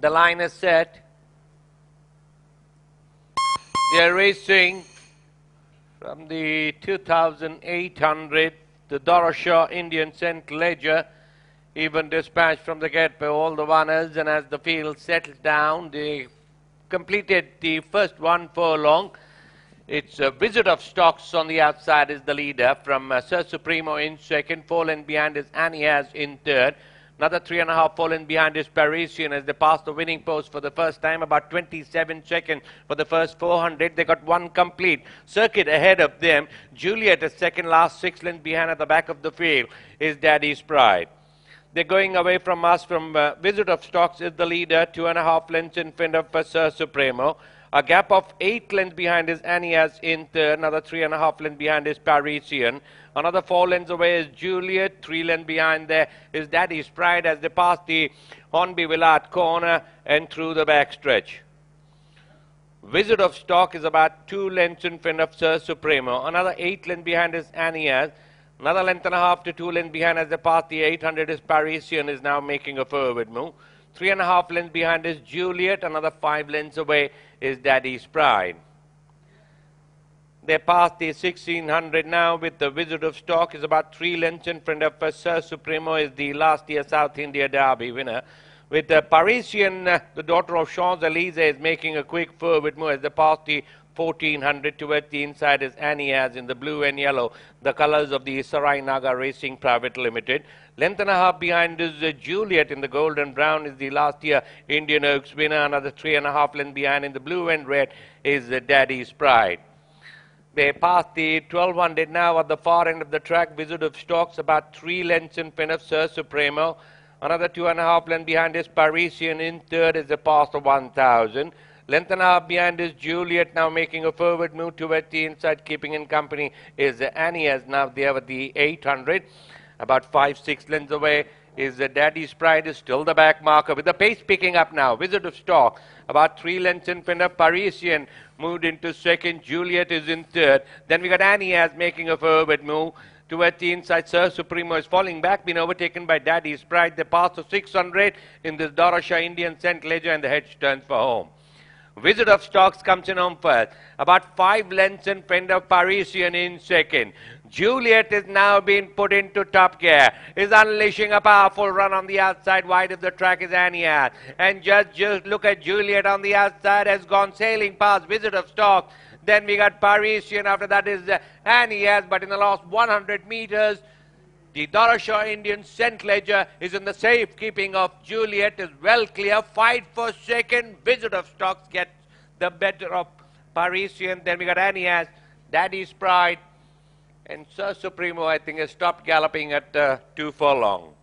The line is set. They're racing from the 2800, the Darashaw Indian St. Leger, even dispatched from the gate by all the runners. And as the field settled down, they completed the first one furlong. It's a visit of stocks on the outside is the leader from uh, Sir Supremo in second, length behind is Anias in third. Another three and a half fallen behind is Parisian as they pass the winning post for the first time, about 27 seconds for the first 400. They got one complete circuit ahead of them. Juliette is second last, six lengths behind at the back of the field is Daddy's Pride. They're going away from us from uh, Visit of Stocks is the leader, two and a half lengths in front of Sir Supremo. A gap of eight lengths behind is Anias in. Another three and a half lengths behind is Parisian. Another four lengths away is Juliette. Three lengths behind there is Daddy's Pride as they pass the Hornby Vellard corner and through the back stretch. Visit of Stock is about two lengths in front of Sir Supremo. Another eight lengths behind is Anias. Another length and a half to two lengths behind as they pass the 800 is Parisian is now making a forward move. Three and a half lengths behind is Juliette. Another five lengths away is Daddy's Pride. They passed the 1600 now with the Wizard of Stock is about three lengths in front of uh, Sir Supremo is the last year South India Derby winner. With the Parisian, uh, the daughter of Champs-Élysées is making a quick forward move as they pass the 1400 towards the inside is Anias in the blue and yellow, the colors of the Sarai Naga Racing Private Limited. Length and a half behind is uh, Juliette in the gold and brown is the last year Indian Oaks winner. Another three and a half length behind in the blue and red is uh, Daddy's Pride. They passed the 1200 now at the far end of the track. Visit of Stocks about three lengths in front of Sir Supremo. Another two and a half length behind is Parisian. In third is the past of 1000. Length and a half behind is Juliette now making a forward move towards the inside, keeping in company is Annie as now there with the 800. About five, six lengths away is the Daddy's Pride is still the back marker with the pace picking up now. Wizard of Stock about three lengths in front of Parisian moved into second. Juliette is in third. Then we got Annie as making a forward move towards the inside. Sir Supremo is falling back, been overtaken by Daddy's Pride. They pass of 600 in this Darashaw Indian St. Leger and the hedge turns for home. Visit of Stocks comes in on first. About five lengths in front of Parisian in second. Juliette is now being put into top gear. Is unleashing a powerful run on the outside. Wide of the track is Anias. And just, just look at Juliette on the outside has gone sailing past Visit of Stocks. Then we got Parisian. After that is uh, Anias. But in the last 100 meters, the Darashaw Indian St. Leger is in the safekeeping of Juliette, is well clear. Fight for second. Visit of Stocks gets the better of Parisian. Then we got Anias, Daddy's Pride, and Sir Supremo, I think, has stopped galloping at uh, two furlong.